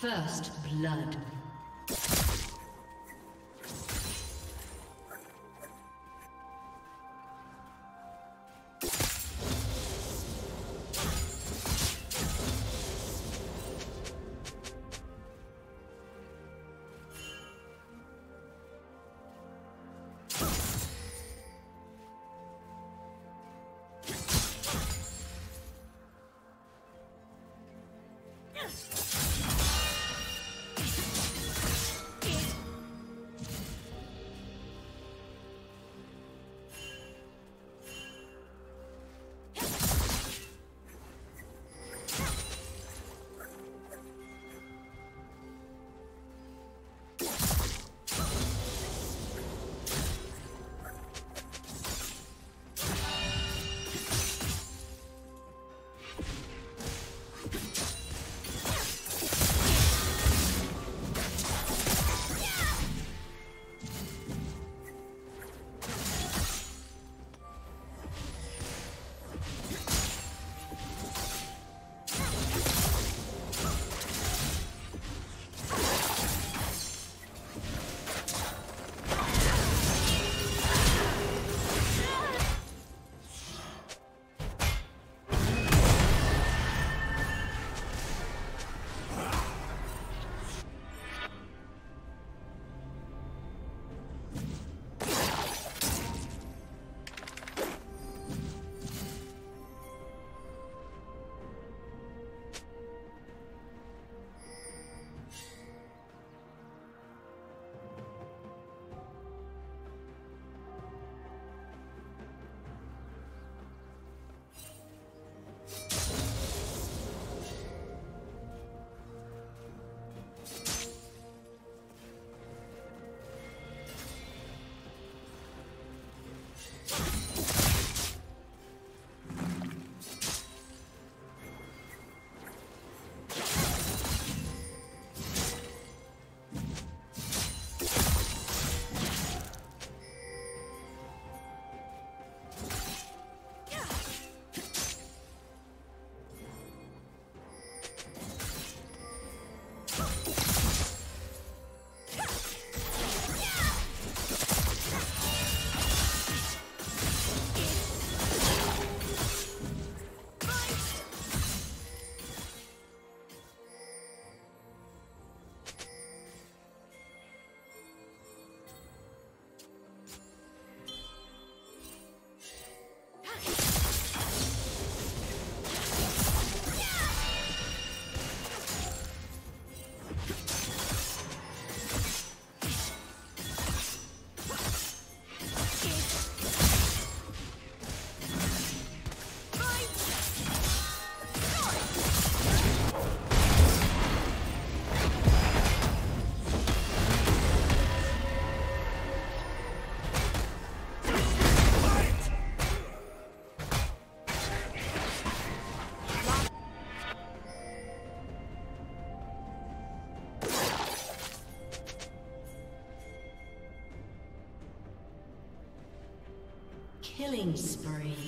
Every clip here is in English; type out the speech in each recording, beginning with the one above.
First blood. Killing spree.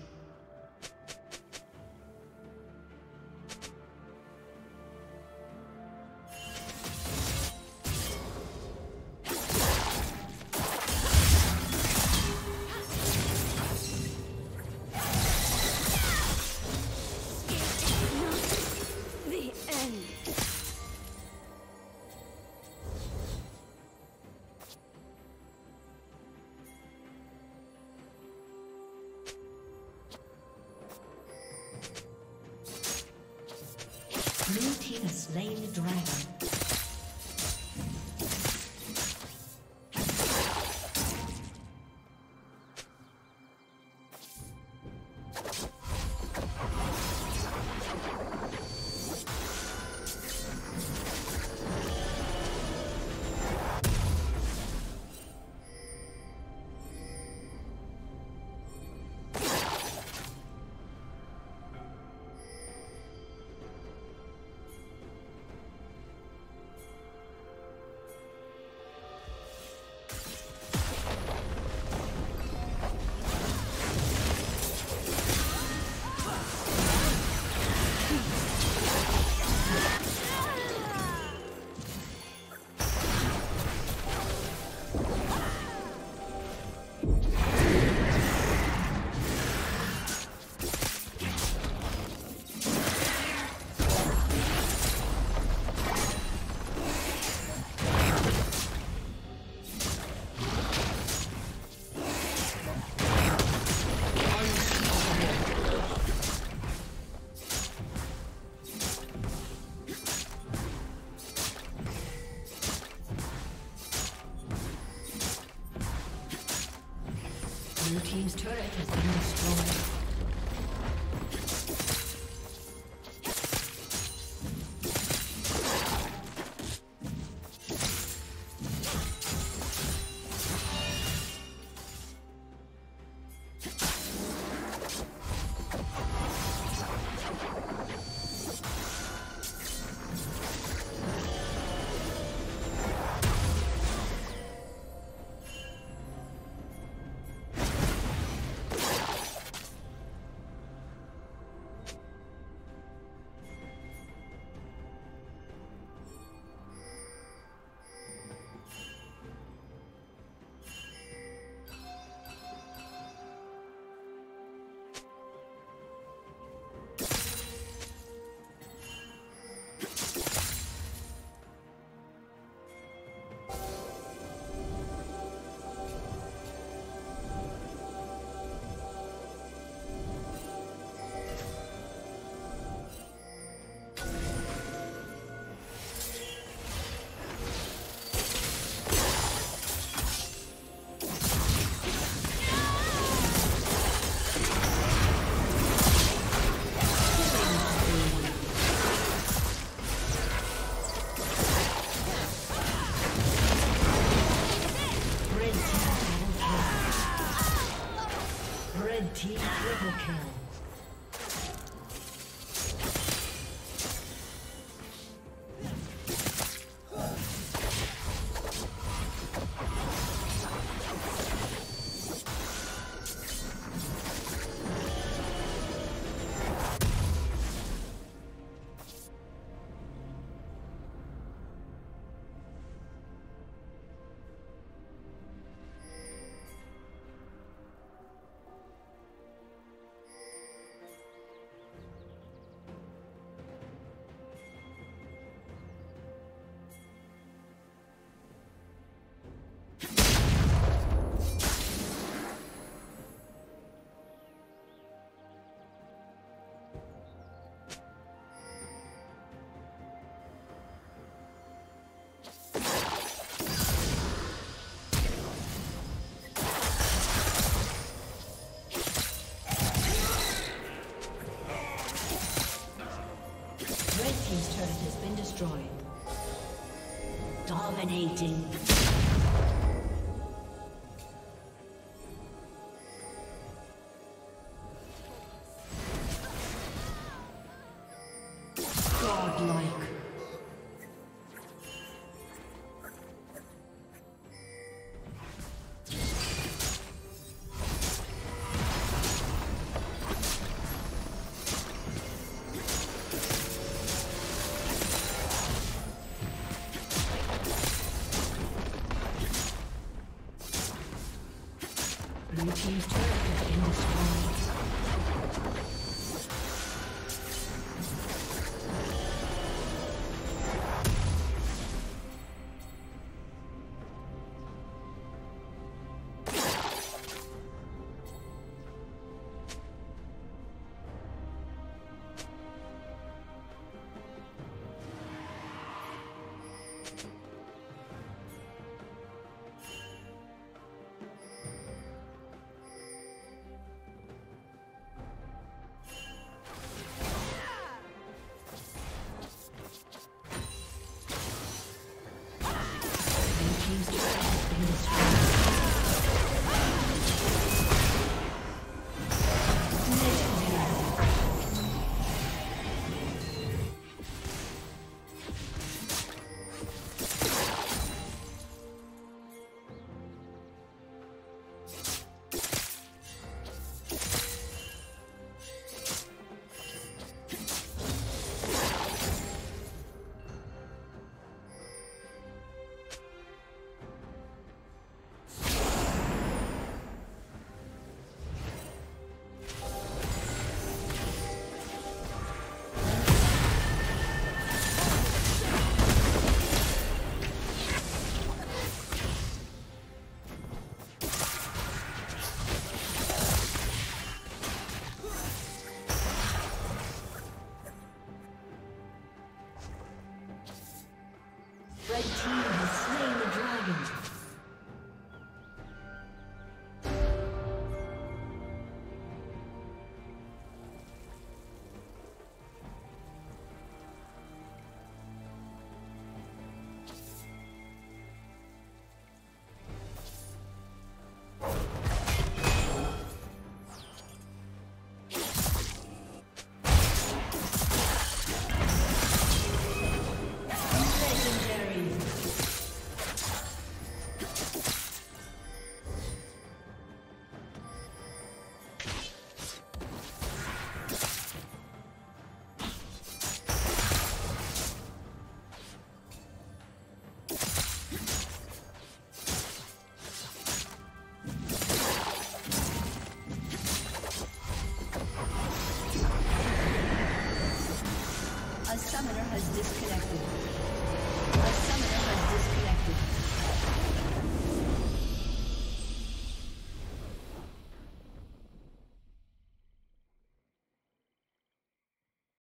Dominating. Has disconnected. A